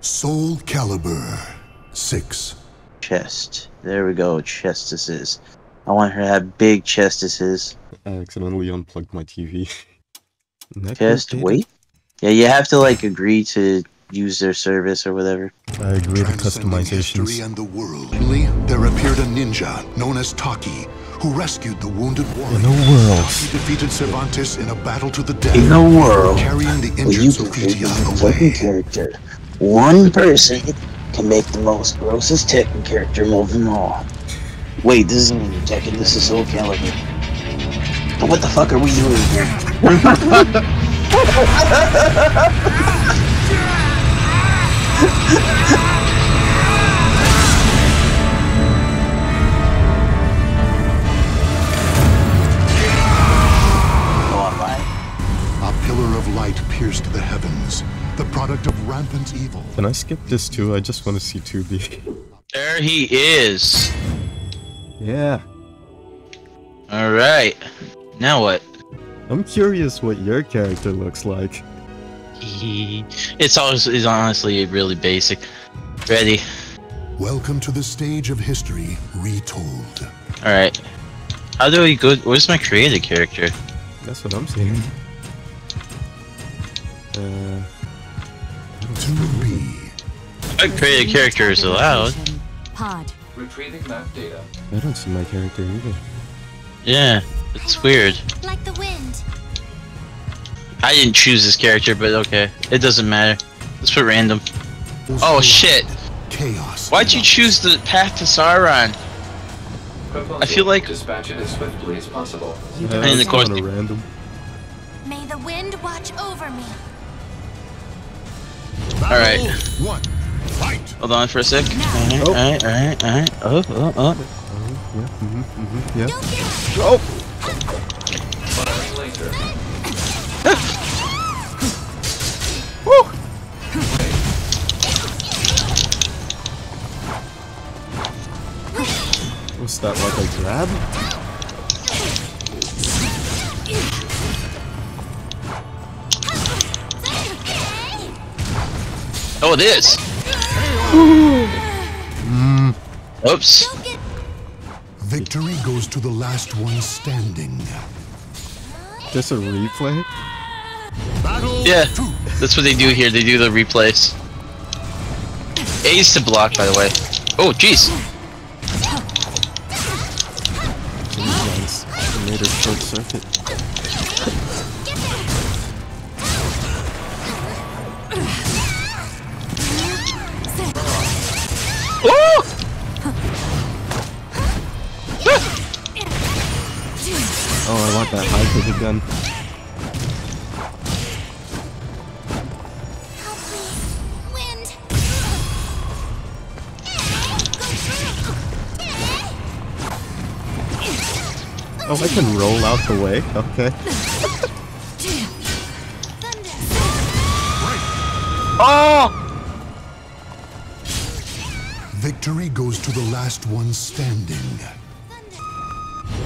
Soul Calibur 6. Chest. There we go, chestises. I want her to have big chestises. I accidentally unplugged my TV. Network Chest, data? wait. Yeah, you have to like agree to use their service or whatever. I agree to Transcending history customizations. and the world. Suddenly, there appeared a ninja known as Taki, who rescued the wounded warrior. In a world. He defeated Cervantes in a battle to the death, In the world carrying the where you injured can Sophitia away. character, one person can make the most grossest Tekken character move them all. Wait, this isn't even Tekken, this is Soul Calibur. What the fuck are we doing here? A pillar of light pierced the heavens, the product of rampant evil. Can I skip this too? I just want to see 2B. There he is. yeah. Alright. Now what? I'm curious what your character looks like. It's always is honestly really basic. Ready. Welcome to the stage of history retold. Alright. How do we go? Where's my created character? That's what I'm seeing. Uh, To be. My created character is allowed. Pod. Retrieving map data. I don't see my character either. Yeah, it's weird. Like the wind. I didn't choose this character, but okay. It doesn't matter. Let's put random. Oh shit! Chaos. Why'd you choose the path to Sauron? I feel like- dispatch it as swiftly as possible. Yeah, And of course- random. May the wind watch over me. Alright. Hold on for a sec. Alright, Oh. alright, alright, alright. Oh, oh, oh. Yeah, mhm, mhm, yeah. Oh! Firing laser. What's that, like a grab? Oh, it is. Mm. Oops. Victory goes to the last one standing. Just a replay? Battle Yeah. two. That's what they do here. They do the replays. A's to block, by the way. Oh, jeez. Nice. Made a short circuit. that high trigger gun. Oh, I can roll out the way? Okay. oh! Victory goes to the last one standing.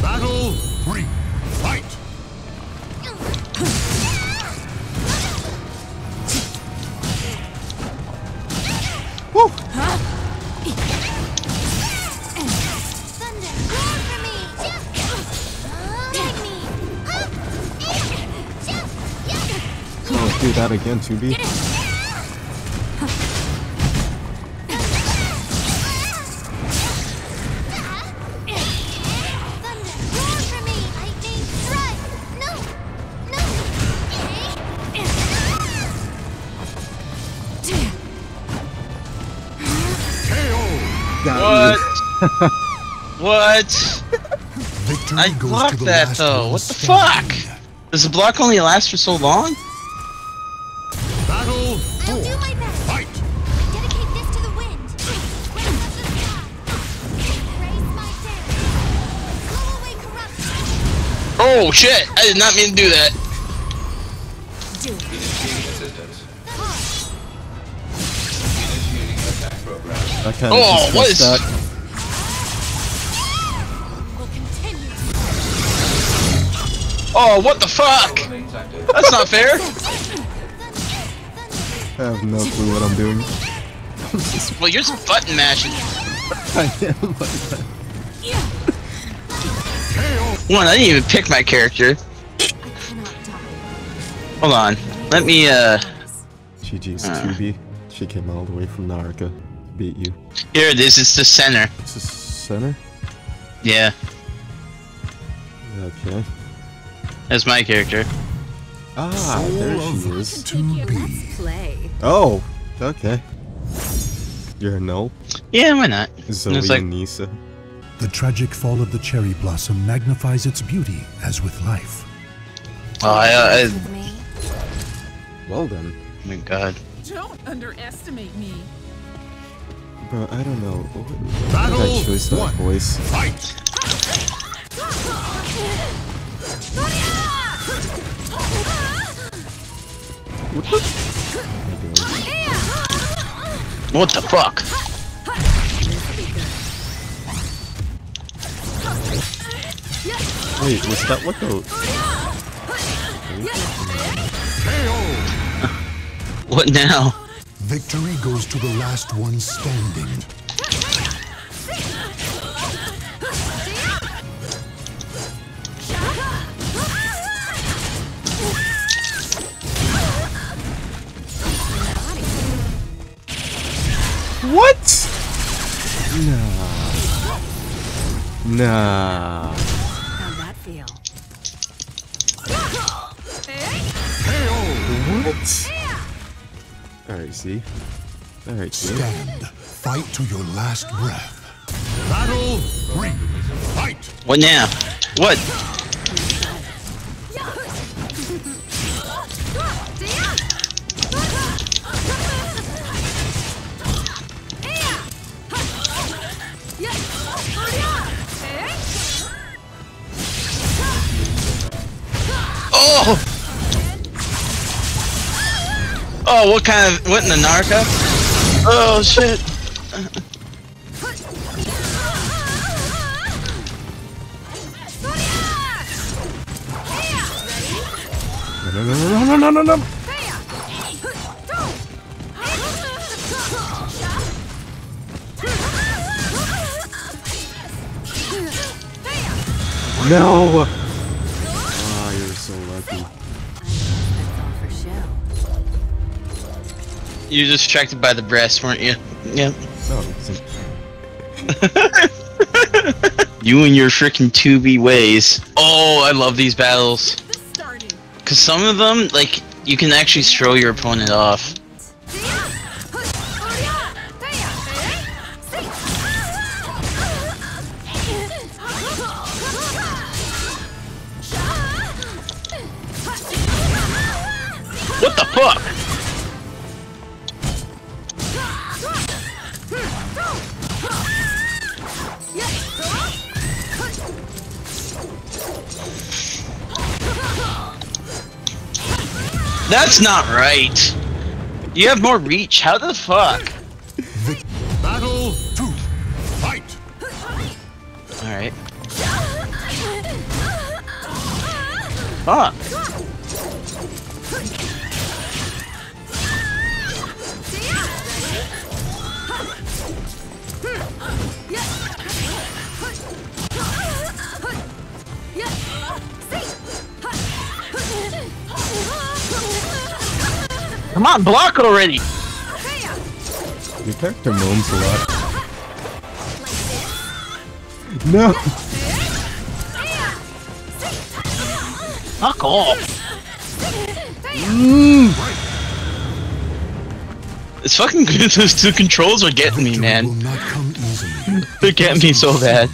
Battle 3. Do that again, 2B. Thunder. Roar for me. Lightning. Strike. No. What? what? Victory I blocked that, though. What the fuck? Does the block only last for so long? Oh shit! I did not mean to do that. Initiating assistance. Initiating attack program. I kind of Oh, what is- that. Oh, what the fuck? That's not fair. I have no clue what I'm doing. Well, you're just button mashing. I am, One, I didn't even pick my character. I cannot die. Hold on. Let me, uh... GG's Uh. 2B. She came all the way from Naraka to beat you. Here it is, it's the center. This is center? Yeah, Okay. that's my character. Ah, there she is. To Play. Oh, okay. You're a null? Yeah, why not? Zoe It's like- and Nisa. The tragic fall of the cherry blossom magnifies its beauty as with life. Oh, I, uh, I, I, Well then. oh my god. Don't underestimate me. Bro, I don't know. What did Battle I choose that one. voice? Fight! What the fuck? Wait, was that what the... What now? Victory goes to the last one standing. What? Nah. Nah. Alright, see? Alright, see? Stand. Fight to your last breath. Battle three! Fight! What now? What? Oh, what kind of what in the narca? Oh shit! No, no, no, no, no, no, no, no! You were distracted by the breast, weren't you? Yep. No, You and your freaking 2B ways. Oh, I love these battles. Cause some of them, like, you can actually throw your opponent off. What the fuck? That's not right. You have more reach. How the fuck? Battle two! Fight! Alright. Fuck. Come on, block already! Your character moans a lot. No! Fuck off! Mm. It's fucking good. Those two controls are getting me, man. not come easily. They're getting me so bad.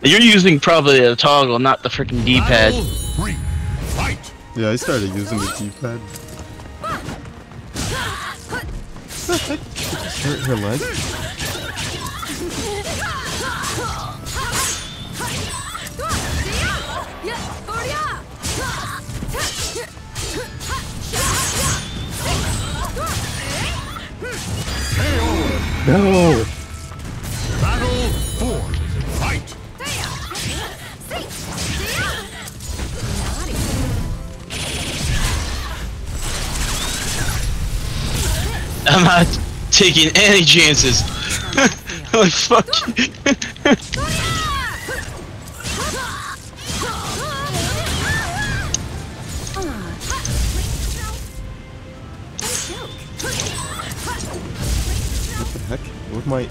You're using probably a toggle, not the freaking D-pad. Battle three! Fight! Yeah, I started using the D-pad. Hurt her leg? No! Taking any chances. like, fuck you. What the heck? What my...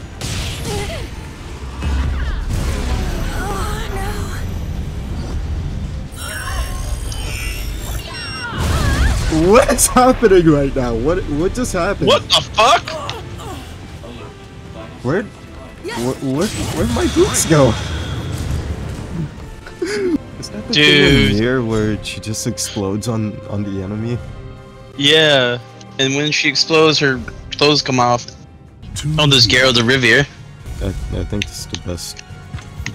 What's happening right now? What what just happened? What the fuck? Where, where, where where'd my boots go? Is that the Dude. thing in here where she just explodes on on the enemy? Yeah. And when she explodes, her clothes come off. Oh, this Geralt de Rivier. I, I think this is the best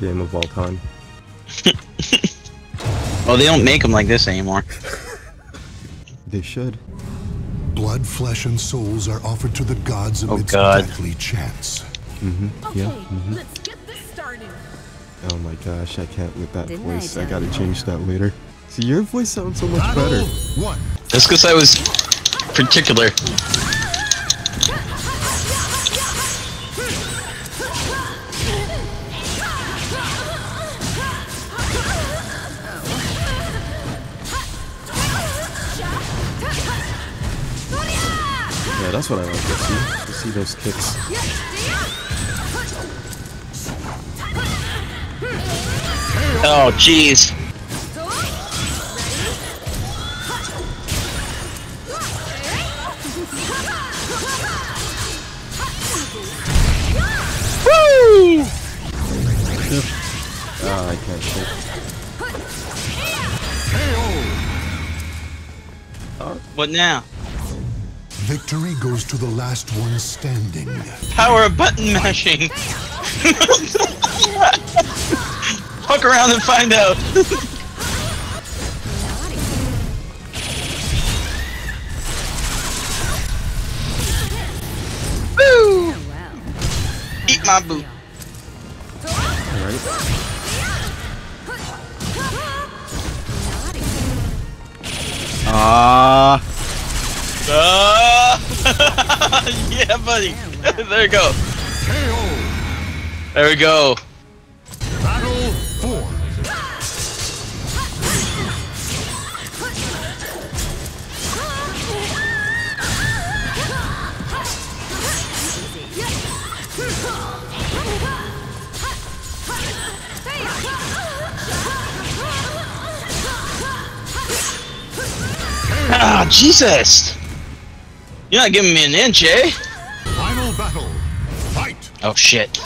game of all time. Oh, they don't make them like this anymore. They should. Blood, flesh, and souls are offered to the gods Oh, amidst God. deathly chants. Mm-hmm. Okay, Yeah. Mm-hmm. let's get this started. Oh my gosh, I can't with that Didn't voice. I, tell gotta change that later. See, your voice sounds so much Battle better. one. That's because I was particular. Yeah, that's what I like to see. To see those kicks. Oh, jeez. Woo! Ah, I can't shit. What now? Victory goes to the last one standing. Power button mashing. Fuck around and find out. Woo! Eat my boot. Alright. Ah, Ah! yeah, buddy. there we go. There we go. Jesus! You're not giving me an inch, eh? Final battle. Fight. Oh shit.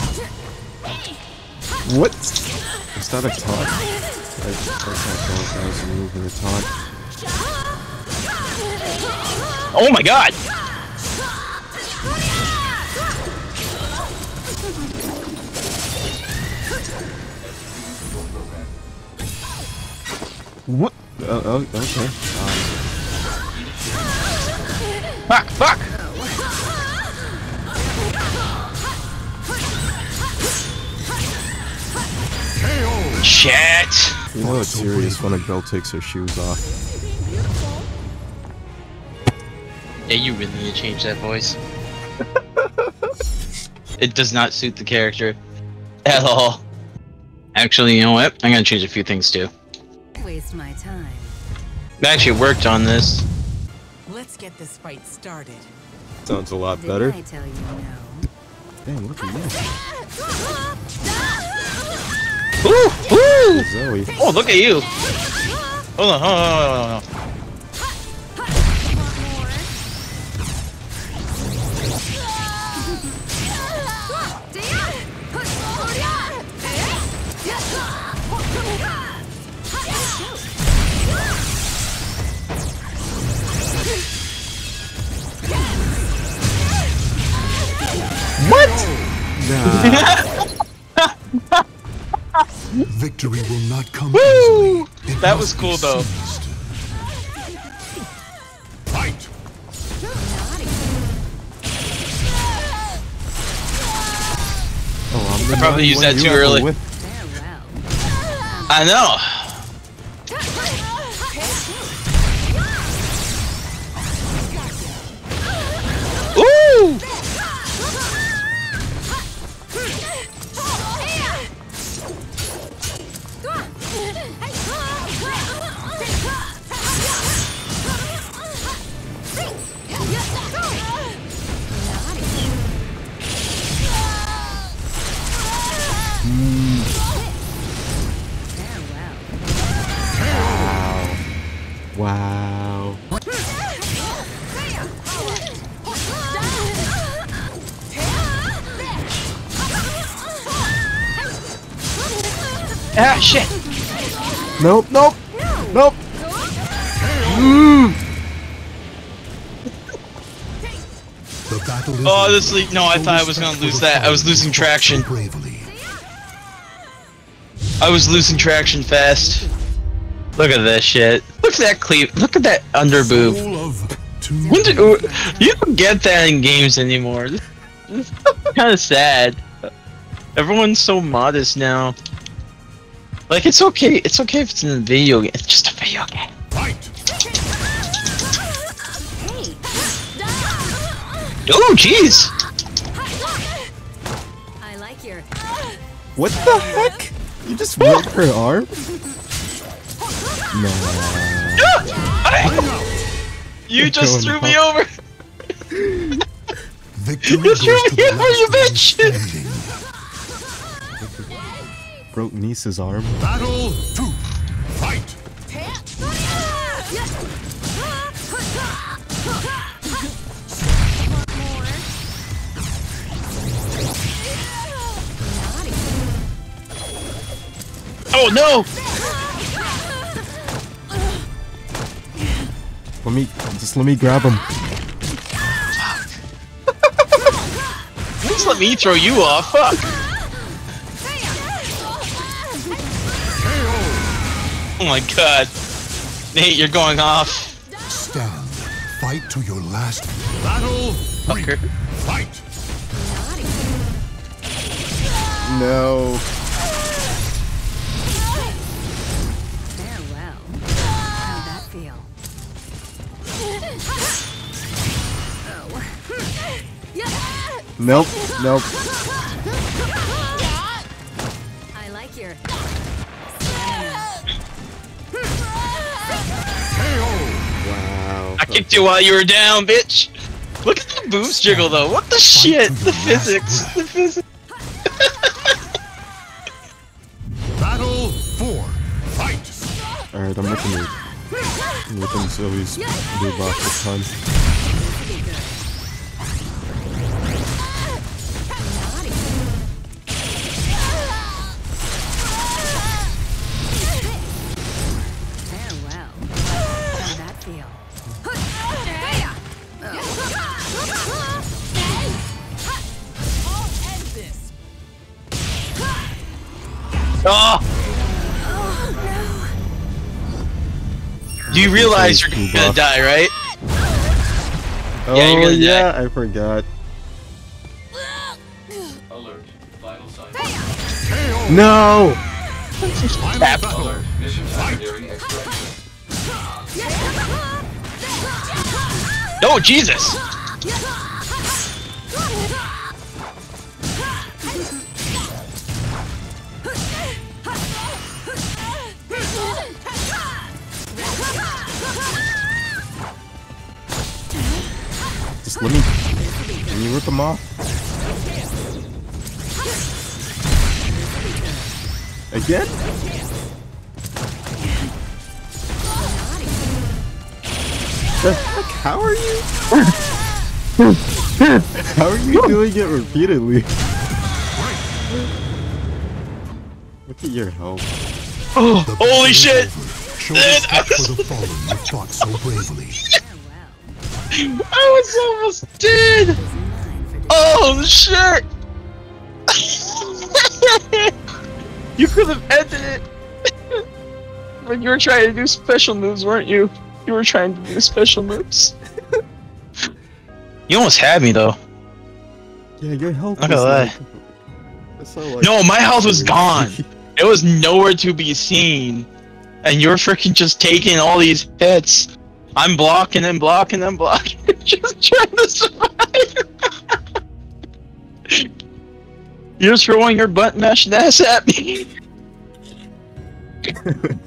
what? Is that a taunt? I, I can't tell if that was a move or a taunt. Oh my god! What? Uh, oh, okay. Um, Fuck, fuck! Shit! you know it's serious when a girl takes her shoes off. Yeah, you really need to change that voice. it does not suit the character at all. Actually, you know what? I'm gonna change a few things too. waste my time. I actually worked on this. Let's get this fight started. Sounds a lot Didn't better. I tell you no? Damn, look at you. Ooh! Ooh! Zoe. Oh, look at you! Hold on, hold on, hold on, hold on. Victory will not come Woo! easily. It That was cool, though. seized. Fight. Oh, I'm the probably one used that too early. whip. Farewell. I know. Ah, shit! Nope, nope, nope. The battle is Oh, this le- no, I thought I was gonna lose that. I was losing traction. I was losing traction fast. Look at this shit. Look at that cleave. Look at that under boob. Soul of two When did, you don't get that in games anymore. Kind of sad. Everyone's so modest now. Like it's okay. It's okay if it's in a video game. It's just a video game. fight. Oh, jeez. I like your. What the heck? You just ripped her arm? No. You just threw me over. Victory You threw me the over, you man bitch. Standing. Broke Niece's arm. Battle two. Fight. Oh no! Let me just let me grab him. Just let me throw you off. Fuck. Oh my god. Nate, you're going off. Stand. Fight to your last. Battle. Fucker. Fight. No. Farewell. How'd that feel? Nope. Nope. Kicked you while you were down, bitch. Look at the boobs jiggle though. What the shit? The physics. The physics. Battle four. Fight. Alright, I'm looking at Nathan Zoe's move off a ton. Oh! Do you realize you're gonna off. die, right? Oh Yeah, you're gonna yeah, I forgot. Alert. Vital signs. No! Tap. Alert. Mission time nearing extraction. Oh Jesus! Just let me. Can you rip them off? Again? The heck? How are you? How are you doing it repeatedly? Look at your health. Oh, holy shit! over. Show respect for the fallen who fought so bravely. Farewell. I was almost dead! Is mine for Oh shit! you could have ended it! when you were trying to do special moves, weren't you? You were trying to do special moves. you almost had me though. Yeah, your health Not was gonna lie. like, like No, my health was gone. It was nowhere to be seen. And you're freaking just taking all these hits. I'm blocking and blocking and blocking. just trying to survive. You're throwing your butt mashed ass at me.